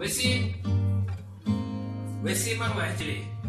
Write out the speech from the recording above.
Wesim. Wesi Manwa actually.